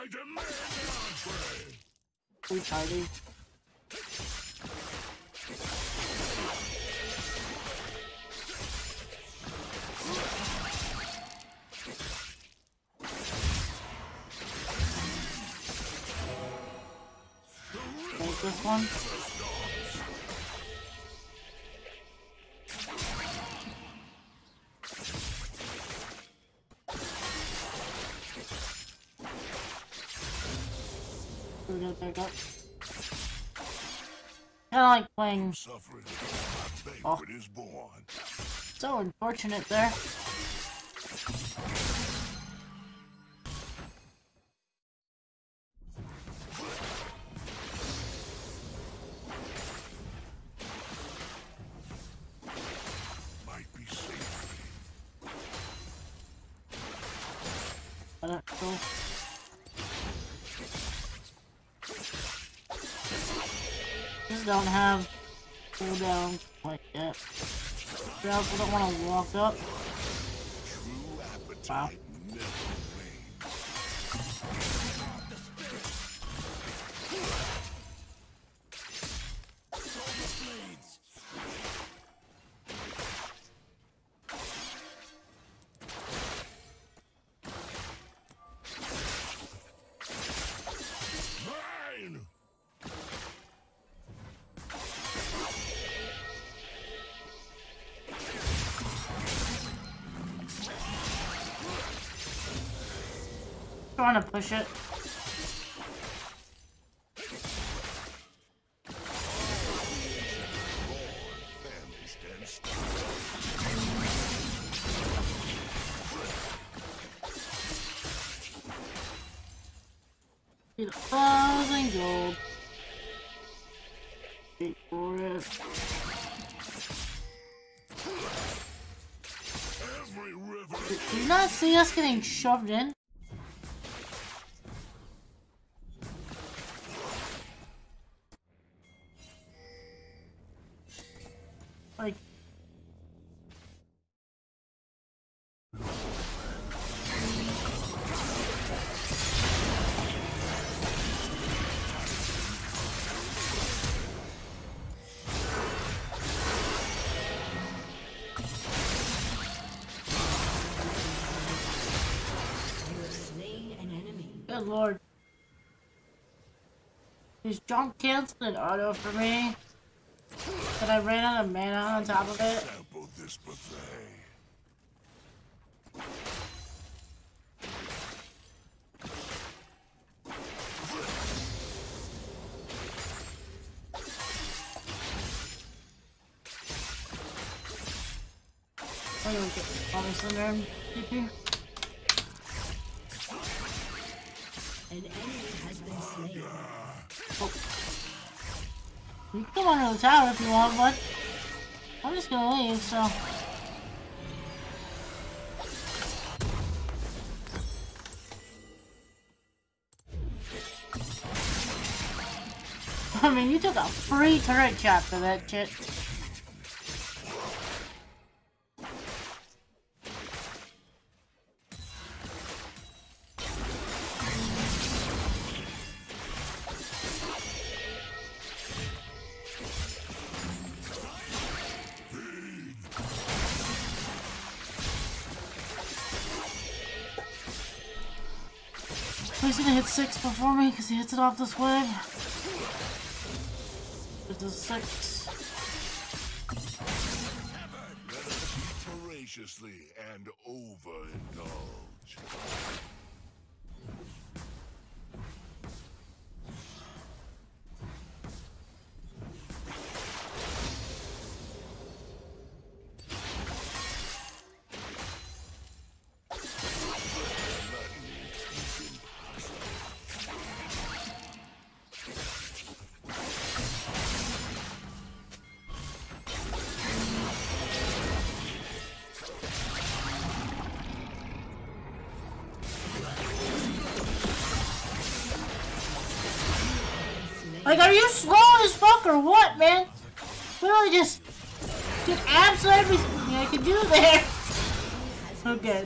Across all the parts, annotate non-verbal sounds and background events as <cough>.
I demand an entree. Please, Heidi. Take this one. Back up. Kinda like playing Oh. is born. so unfortunate there. Trying to push it. Thousand gold. Wait for it. Do you not see us getting shoved in? Good lord. Is jump canceling auto for me? But I ran out of mana on top of it. sample this buffet. I'm gonna get Promise in there. <laughs> You can come under the tower if you want, but I'm just gonna leave, so. I mean, you took a free turret shot for that shit. He's gonna hit six before me because he hits it off this way. It's a six. Voraciously and overindulge.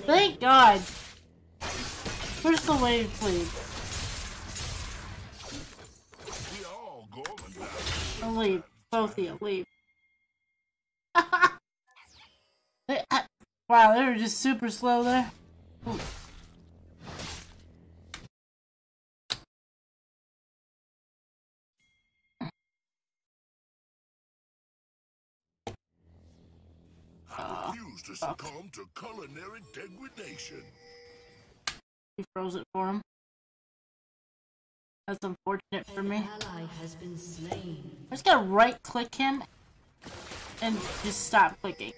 Thank God. Push the wave, please. I'll leave. Both of you, leave. wow, they were just super slow there. Ooh. Refuse to succumb to culinary degradation. He froze it for him. That's unfortunate for me. ally has been slain. I just gotta right click him and just stop clicking.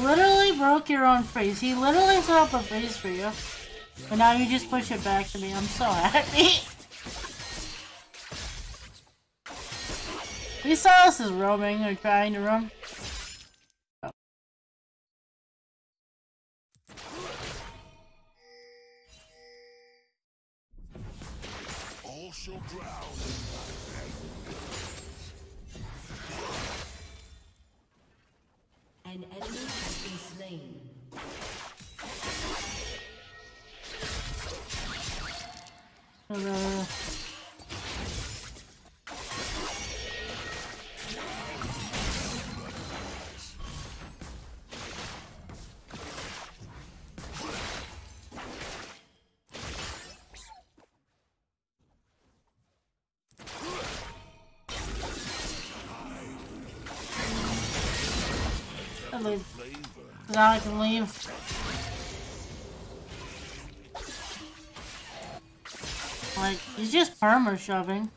Literally broke your own freeze. He literally set up a freeze for you. But now you just push it back to me. I'm so <laughs> happy. We saw us as roaming or trying to roam. Oh. All shall. Uh, leave. Flavor. Now I can leave. He's just perma shoving.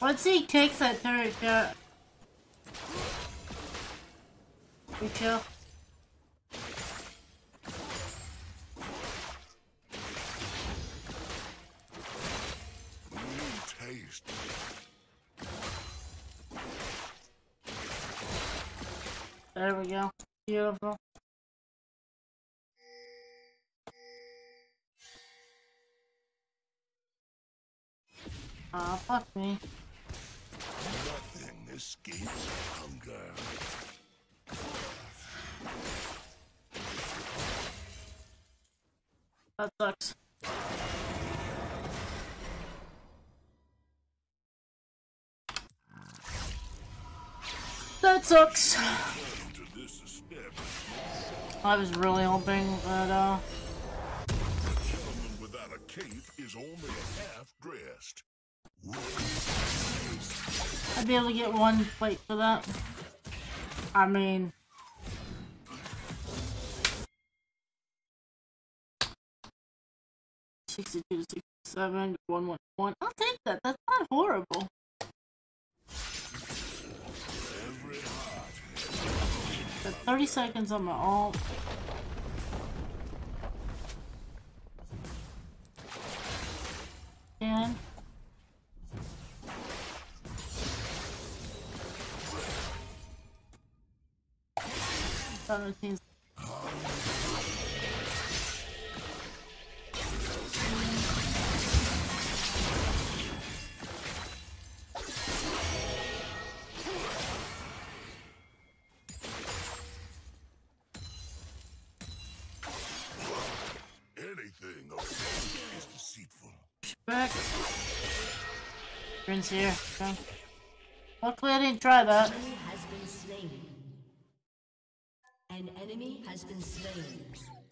Once he takes that turret shot, we chill. Escapes hunger. That sucks. That sucks. To this establishment, I was really hoping that, uh, a gentleman without a cape is only half dressed. I'd be able to get one plate for that. I mean... Sixty-two to sixty-seven, one one one. I'll take that. That's not horrible. Got thirty seconds on my alt. And Seventeen. anything of is deceitful. Back. Prince here. Okay. Luckily I didn't try that.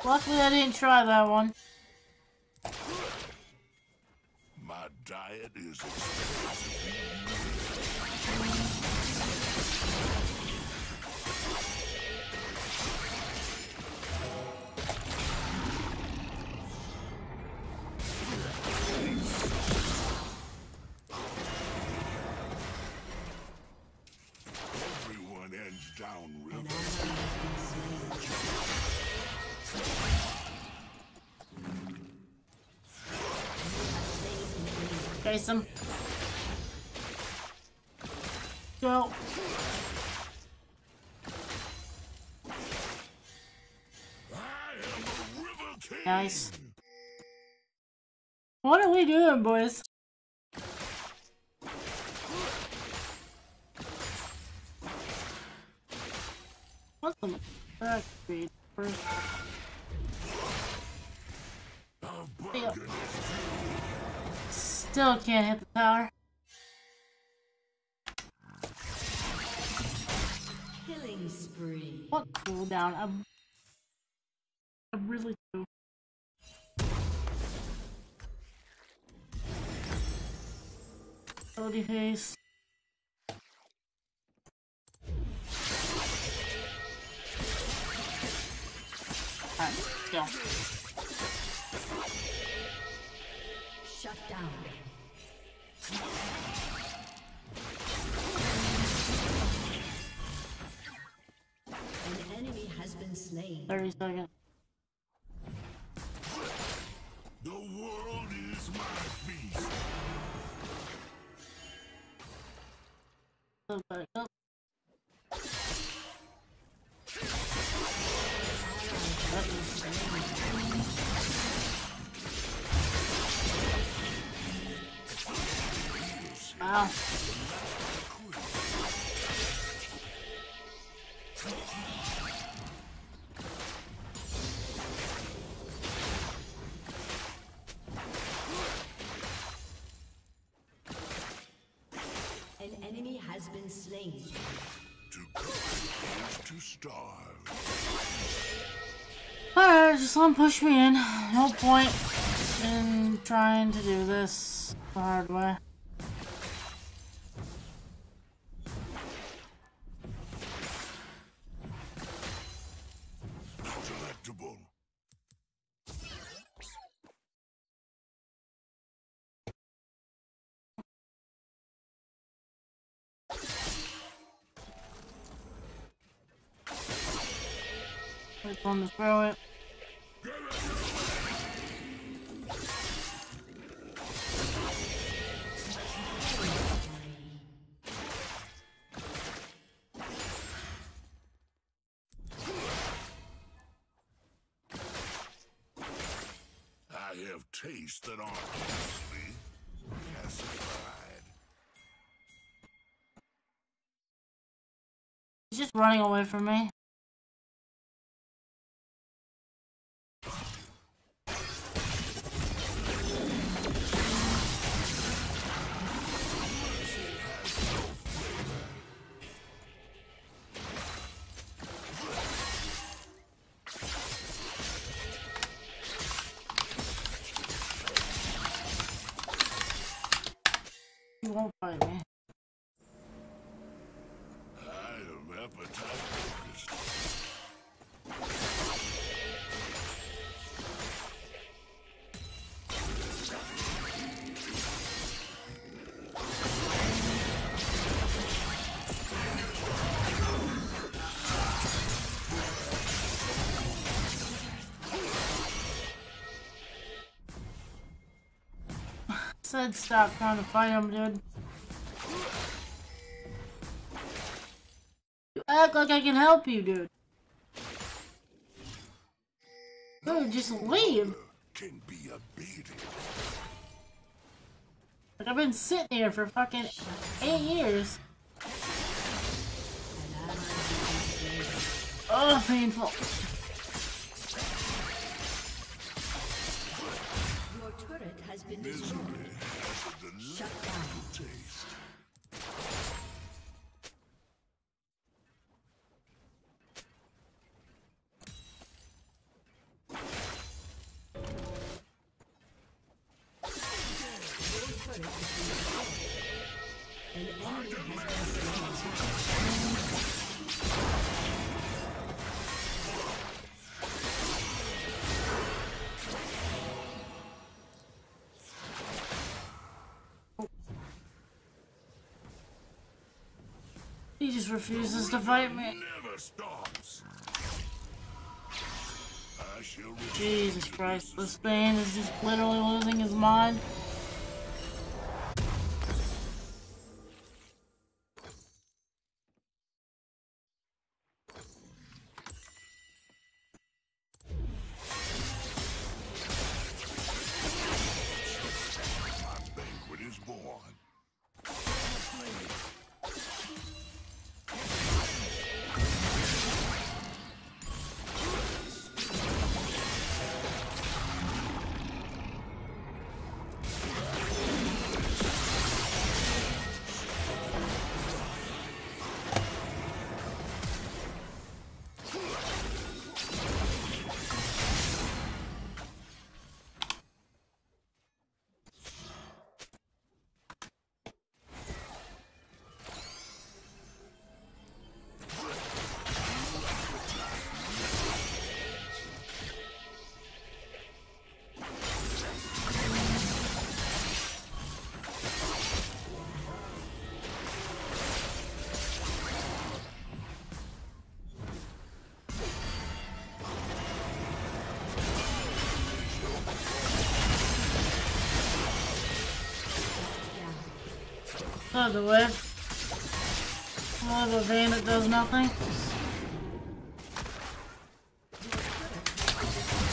Luckily I didn't try that one. My diet is expensive. Doing, boys? What's the attack speed? First. A Yeah. bargain. Still can't hit the tower. Killing spree. What cooldown? I'm, I really do. Ability haste. Alright, let's go. Shut down. An enemy has been slain. 30 seconds. The world is my Wow. To cook is to starve. Alright, just let him push me in. No point in trying to do this the hard way. Wait for him to throw it. I have tastes that aren't pacified. He's just running away from me. Said stop trying to fight him, dude. You act like I can help you, dude. Dude, just leave. Can be abated. Like I've been sitting here for fucking eight years. Oh, painful. Your turret has been destroyed. A delectable taste. An enemy has been just refuses to fight me. Never stops. I shall return Jesus Christ, this man is just literally losing his mind. By the way, have a Vayne that does nothing.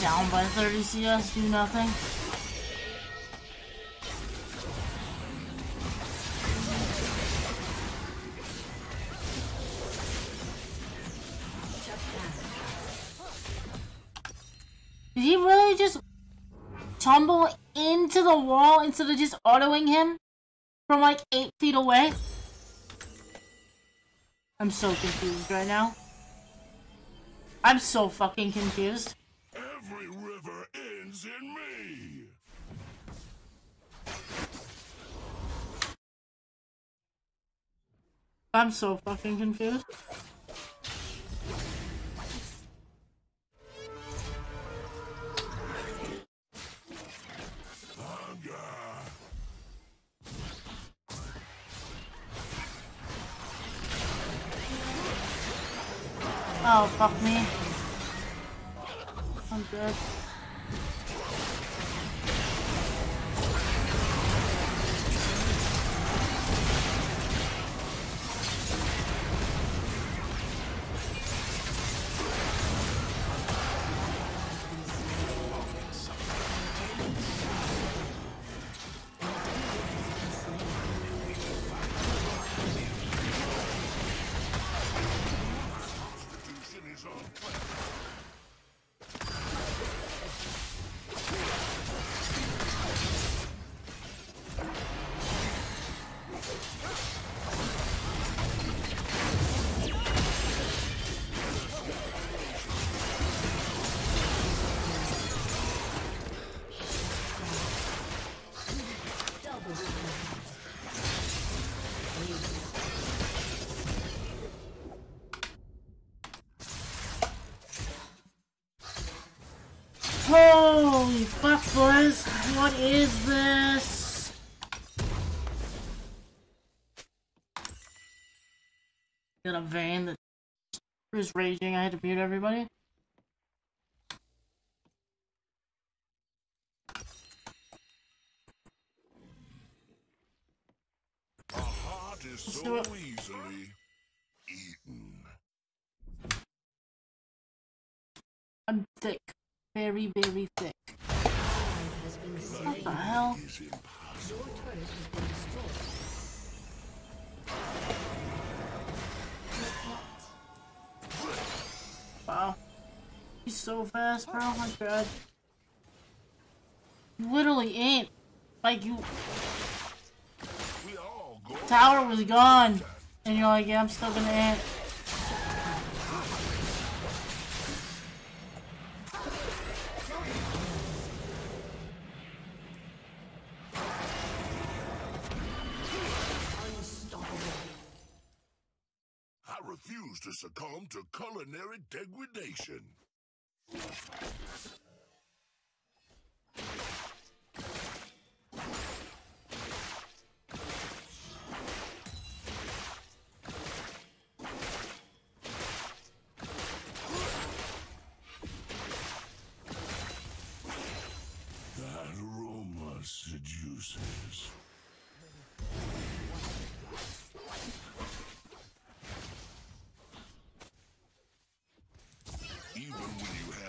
Down by 30 CS, do nothing. Did he really just tumble into the wall instead of just autoing him from like eight feet away? I'm so confused right now. I'm so fucking confused. Every river ends in me. I'm so fucking confused. Oh, fuck me. I'm good. Holy fuck, boys. What is this? Got a Vayne that is raging. I had to mute everybody. A heart is so easily eaten. I'm thick. Very, very thick. What the hell? Is impossible. Your turret has been destroyed. Wow. He's so fast, bro. Oh my god. You literally ain't. Like, you. We all go Tower was gone. And you're like, yeah, I'm still gonna ant. Succumb to culinary degradation.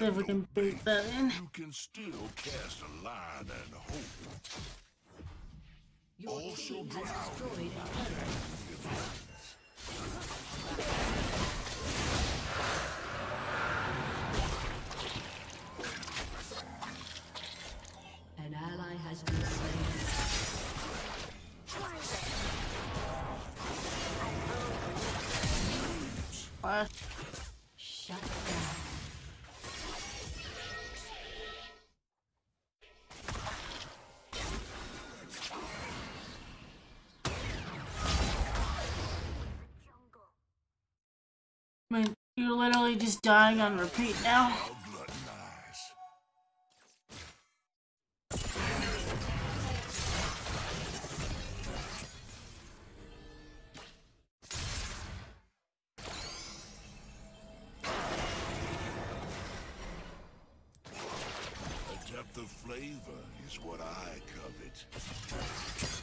If we no can beat that in. you can still cast a line and hope. Your All shall team has destroyed a. An ally has been slain. Flash. Literally just dying on repeat now. The flavor is what I covet.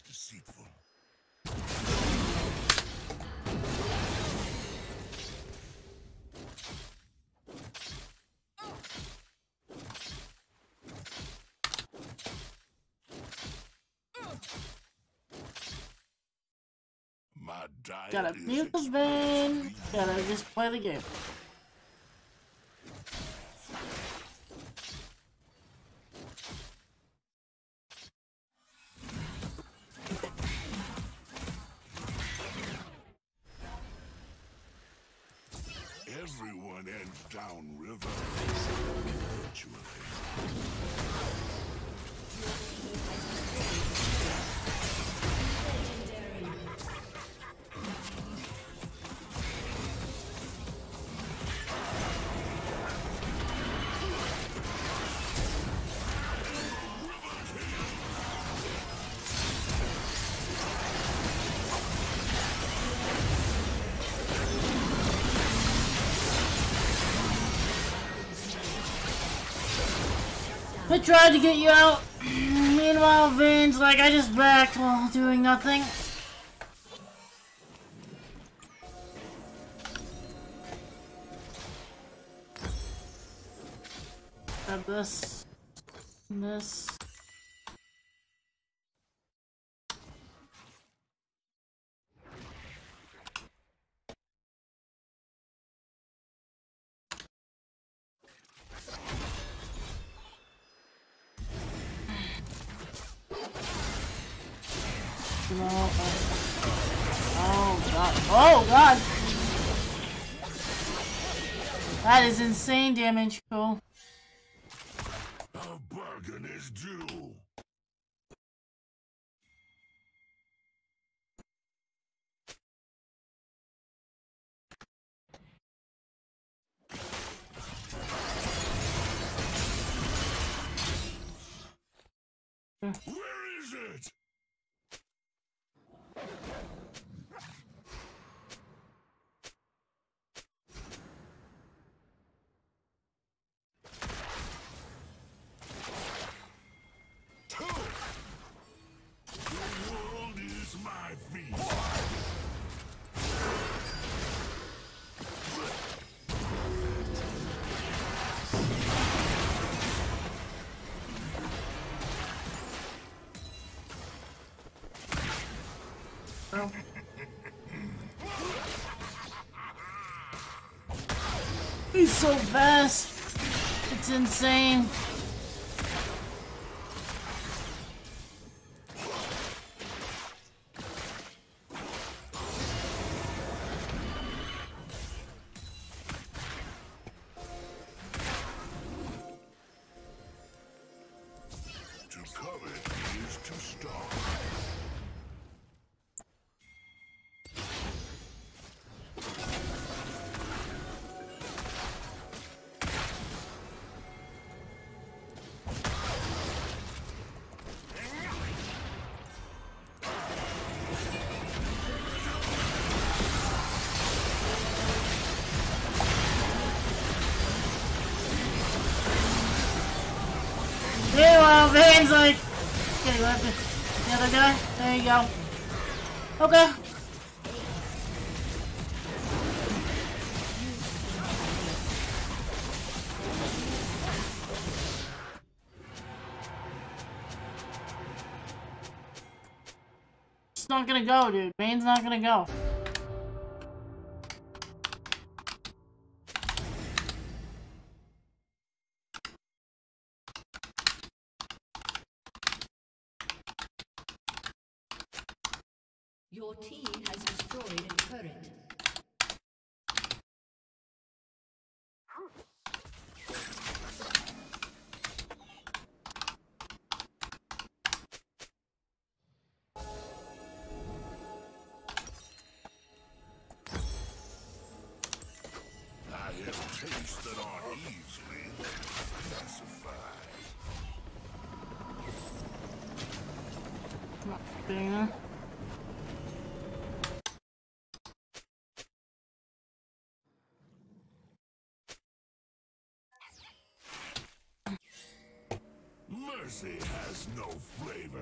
is deceitful. Gotta mute the Vayne. Gotta just play the game. I tried to get you out. Meanwhile, Vayne's like, I just backed while doing nothing. Grab this. This. That is insane damage. Cool. A bargain is due. So fast. It's insane. you go. Okay. It's not gonna go, dude. Main's not gonna go. Mercy has no flavor.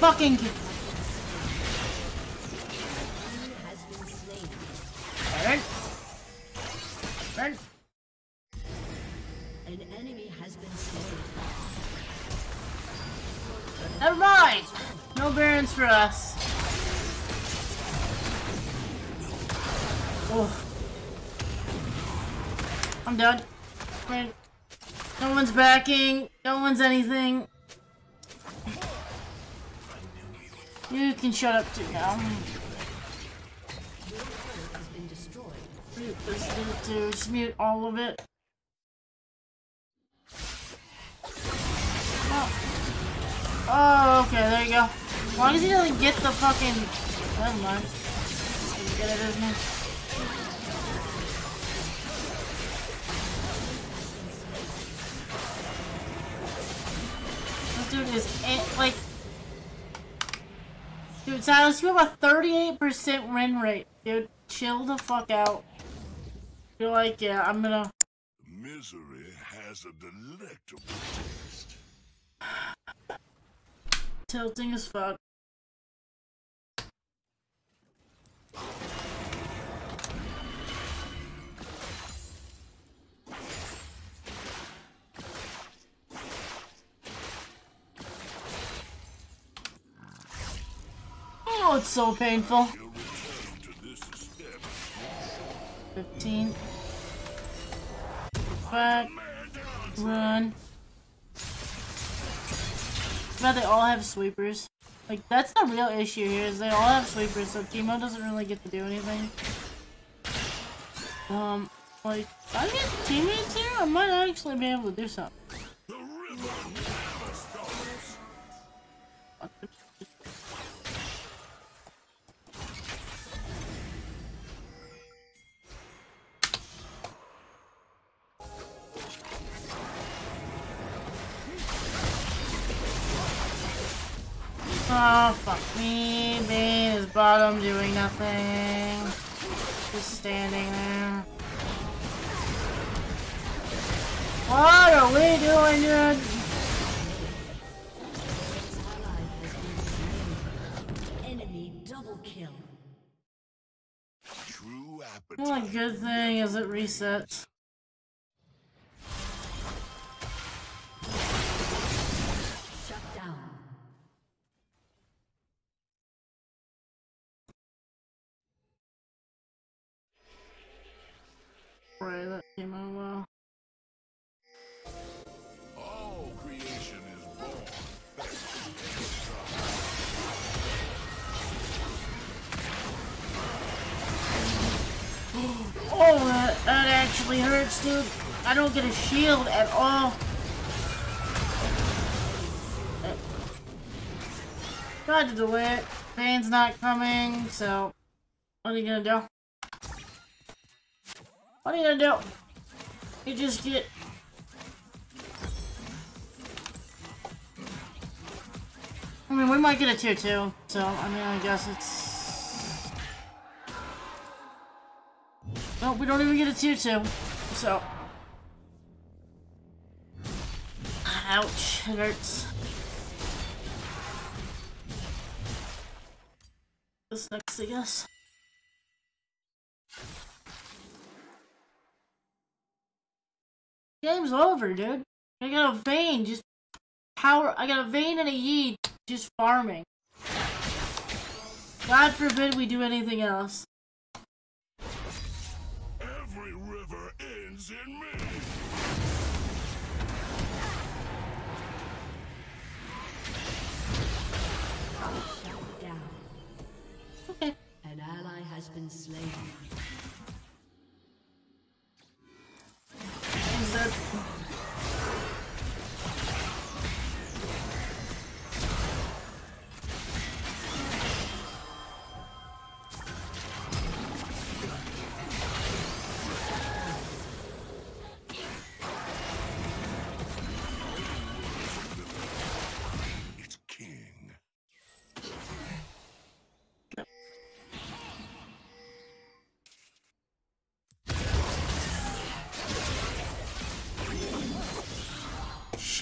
Fucking. Shut up too now. Mute this. Just mute all of it. Oh. Oh, okay, there you go. Long as he doesn't get the fucking... Never mind. Get it, isn't he? This dude is, eh, like... Dude, Sylas, you have a 38% win rate. Dude, chill the fuck out. You're like, yeah, I'm gonna... Misery has a delectable taste. Tilting as fuck. Oh, it's so painful. You'll return to this step. 15. Back. Run. But they all have sweepers. Like, that's the real issue here, is they all have sweepers, so Teemo doesn't really get to do anything. Um, like, I get teammates here, I might actually be able to do something. Oh, fuck me. Vayne is bottom doing nothing. Just standing there. What are we doing, dude? Ally has. Enemy double kill. The only good thing is it resets. That came out well. All creation is born. Oh, that, that actually hurts, dude. I don't get a shield at all. Tried to delay it. Vayne's not coming, so what are you gonna do? What are you gonna do? You just get I mean, we might get a tier two, so I mean, I guess it's No, we don't even get a tier two. So. Ouch, it hurts. This next, I guess. Game's over, dude. I got a Vayne, just power. I got a Vayne and a Yi, just farming. God forbid we do anything else. Every river ends in me. Okay. An ally has been slain. That-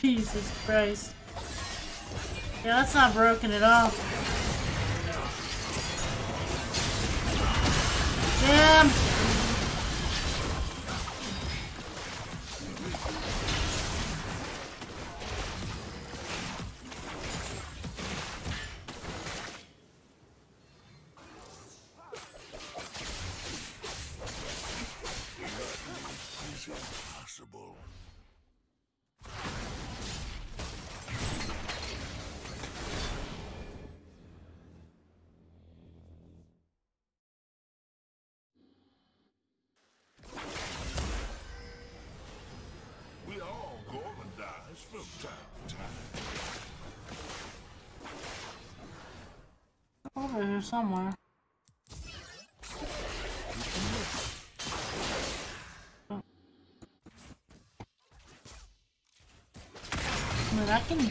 Jesus Christ. Yeah, that's not broken at all. Damn! Somewhere. Mean, I can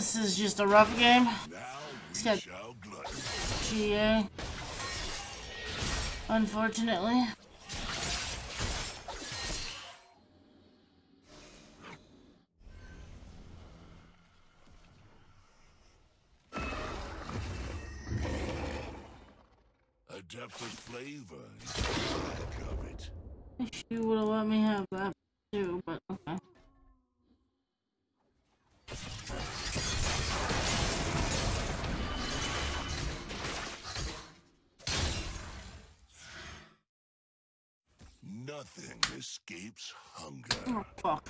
This is just a rough game. GA. Unfortunately. Of Nothing escapes hunger. Oh, fuck.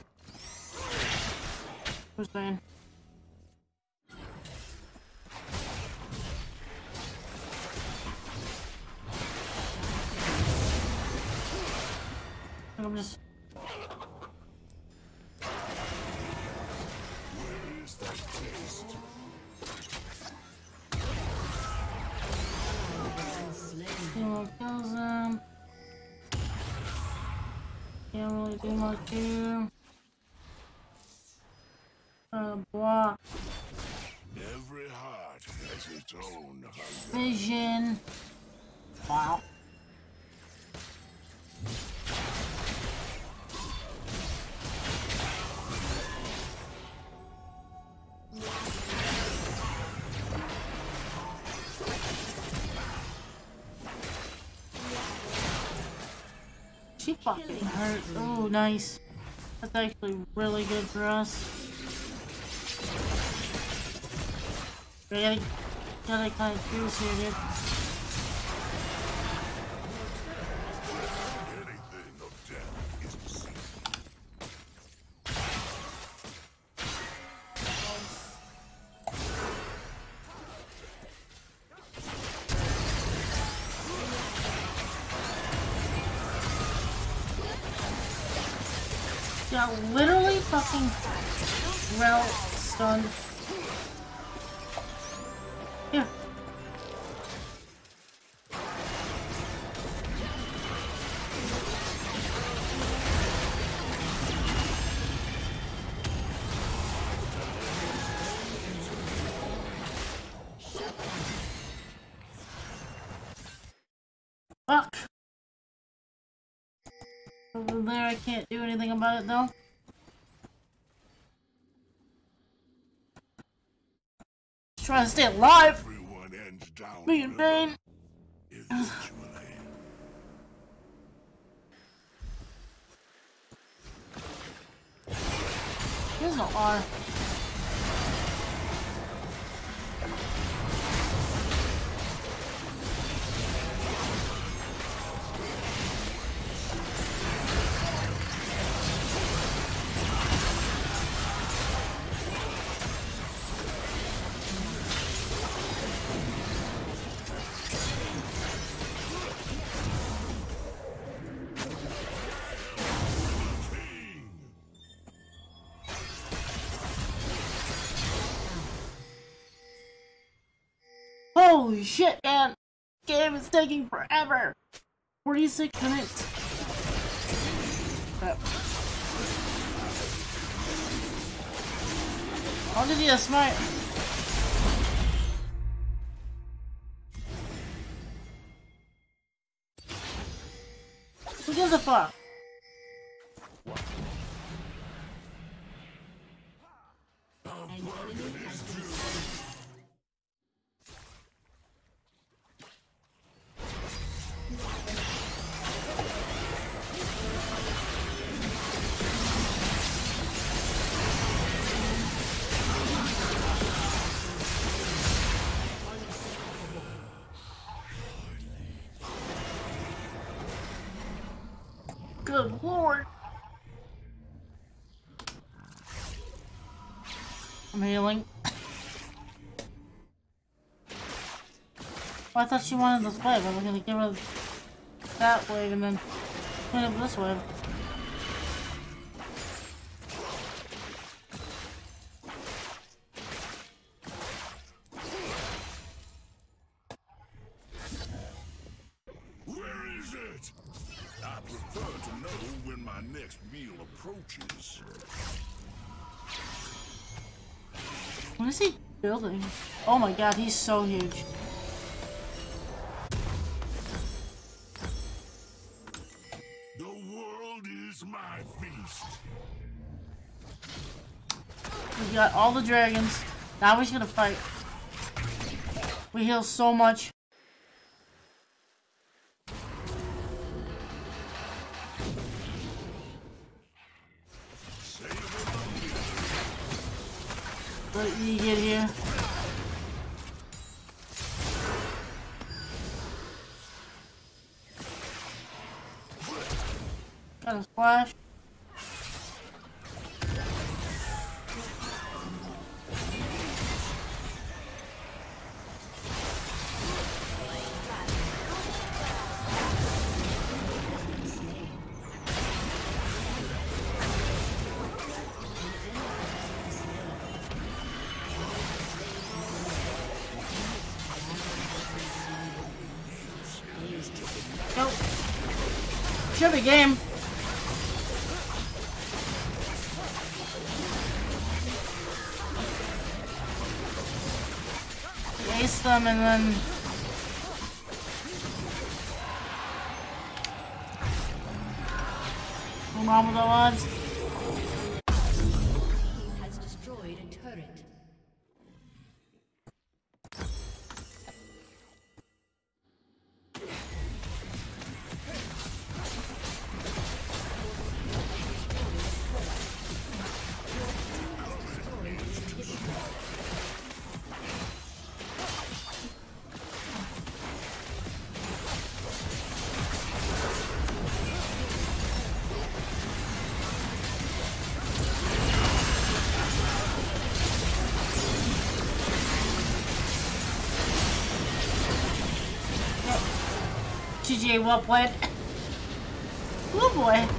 Who's saying? I'm just. Where is that taste? Slain. Can't really do much here. Uh, block. Every heart has its own. Vision. Wow. Fucking hurt. Oh, nice. That's actually really good for us. We gotta, gotta kind of cruise here, dude. Got literally fucking Rell stunned. It though. Just trying to stay alive. Everyone ends down Me pain. eventually. There's no R. Holy shit, man! Game is taking forever! 46 minutes. Crap. I'll give you a smite. Who gives a fuck? An thought she wanted this wave. I was gonna give her that wave and then clean up this wave. Where is it? I prefer to know when my next meal approaches. What is he building? Oh my god, he's so huge. Got all the dragons. Now he's gonna fight. We heal so much. Should be game. Ace them and then GG, well played. Oh boy.